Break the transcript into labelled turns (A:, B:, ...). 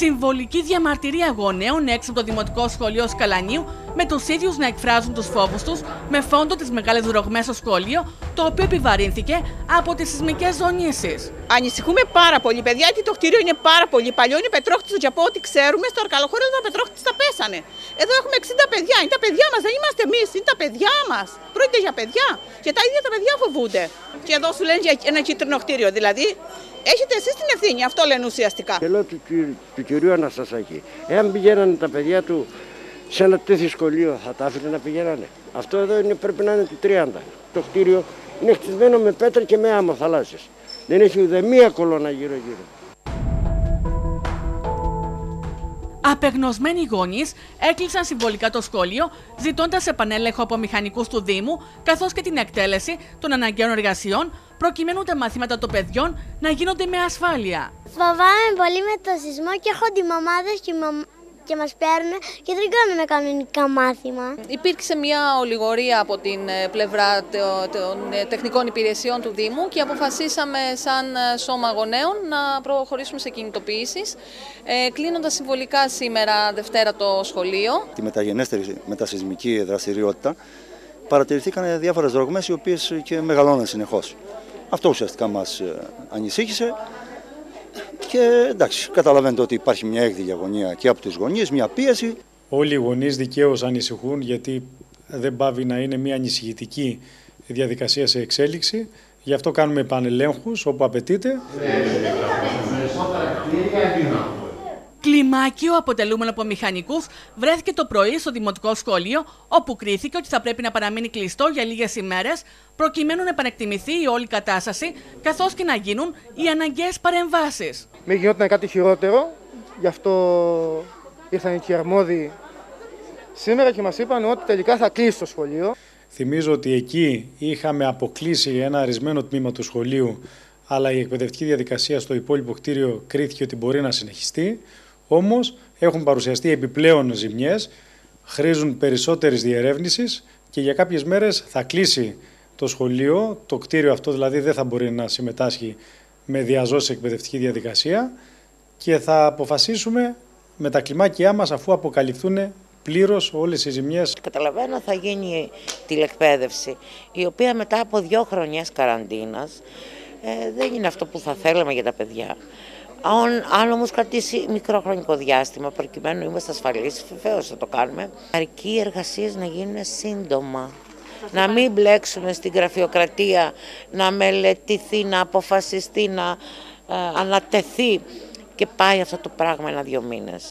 A: Συμβολική διαμαρτυρία γονέων έξω από το Δημοτικό Σχολείο Σκαλανίου με τους ίδιους να εκφράζουν τους φόβους τους με φόντο τις μεγάλες ρογμές στο σχολείο, το οποίο επιβαρύνθηκε από τις σεισμικές ζωνήσεις.
B: Ανησυχούμε πάρα πολύ, παιδιά, γιατί το κτίριο είναι πάρα πολύ παλιό. Είναι πετρόχτιστο για από ό,τι ξέρουμε. Στο Αρκαλοχώριο τα πετρόχτιστα πέσανε. Εδώ έχουμε 60 παιδιά. Είναι τα παιδιά μας, δεν είμαστε εμείς. Είναι τα παιδιά μας. Πρόκειται για παιδιά. Και τα ίδια τα παιδιά φοβούνται. Και εδώ σου λένε για ένα κίτρινο κτίριο. Δηλαδή, έχετε εσείς την ευθύνη. Αυτό λένε ουσιαστικά.
C: Θέλω του, του κυρίου Αναστασάκη. Εάν πηγαίνανε τα παιδιά του σε ένα τέτοιο σχολείο, θα τα άφηνε να πηγαίνανε. Αυτό εδώ είναι, πρέπει να είναι του 30. Το κτίριο είναι χτισμένο με πέτρα και με άμμο θαλάσσιες. Δεν έχει ούτε μία κολόνα γύρω-γύρω.
A: Απεγνωσμένοι γονείς έκλεισαν συμβολικά το σχόλιο, ζητώντας επανέλεγχο από μηχανικούς του Δήμου, καθώς και την εκτέλεση των αναγκαίων εργασιών, προκειμένου τα μαθήματα των παιδιών να γίνονται με ασφάλεια.
D: Φοβάμαι πολύ με το σεισμό και έχω τη μαμάδε και και μας παίρνουν και δεν κάνουμε κανονικά μάθημα.
E: Υπήρξε μια ολιγορία από την ε, πλευρά των ε, τεχνικών υπηρεσιών του Δήμου και αποφασίσαμε σαν ε, σώμα γονέων να προχωρήσουμε σε κινητοποιήσεις, κλείνοντας συμβολικά σήμερα Δευτέρα το σχολείο.
F: Τη μεταγενέστερη μετασυσμική δραστηριότητα παρατηρηθήκαν διάφορες δρογμές οι οποίες και μεγαλώναν συνεχώς. Αυτό ουσιαστικά μας ανησύχησε και εντάξει, καταλαβαίνετε ότι υπάρχει μια έκδηλη αγωνία και από τους γονείς, μια πίεση.
G: Όλοι οι γονείς δικαίως ανησυχούν γιατί δεν πάβει να είναι μια ανησυχητική διαδικασία σε εξέλιξη. Γι' αυτό κάνουμε επανελέγχους όπου απαιτείται.
A: Κλιμάκιο αποτελούμενο από μηχανικούς βρέθηκε το πρωί στο δημοτικό σχολείο, όπου κρίθηκε ότι θα πρέπει να παραμείνει κλειστό για λίγες ημέρες, προκειμένου να επανεκτιμηθεί η όλη κατάσταση, καθώς και να γίνουν οι αναγκαίες παρεμβάσεις.
H: Μην γινόταν κάτι χειρότερο, γι' αυτό ήρθαν οι αρμόδιοι σήμερα και μας είπαν ότι τελικά θα κλείσει το σχολείο.
G: Θυμίζω ότι εκεί είχαμε αποκλείσει ένα αρισμένο τμήμα του σχολείου, αλλά η εκπαιδευτική διαδικασία στο υπόλοιπο κτίριο κρίθηκε ότι μπορεί να συνεχιστεί. Όμως έχουν παρουσιαστεί επιπλέον ζημιές, χρήζουν περισσότερης διερεύνησης και για κάποιες μέρες θα κλείσει το σχολείο, το κτίριο αυτό δηλαδή δεν θα μπορεί να συμμετάσχει με διαζώση εκπαιδευτική διαδικασία και θα αποφασίσουμε με τα κλιμάκια μας αφού αποκαλυφθούν πλήρως όλες οι ζημιές.
I: Καταλαβαίνω θα γίνει τηλεκπαίδευση, η οποία μετά από δύο χρονιές καραντίνας ε, δεν είναι αυτό που θα θέλαμε για τα παιδιά. Αν, αν όμως κρατήσει μικρό χρονικό διάστημα, προκειμένου να είμαστε ασφαλείς, βεβαίως θα το κάνουμε. Αρκεί οι εργασίες να γίνουν σύντομα. Να μην μπλέξουμε στην γραφειοκρατία, να μελετηθεί, να αποφασιστεί, να ε, ανατεθεί και πάει αυτό το πράγμα ένα-δύο μήνες.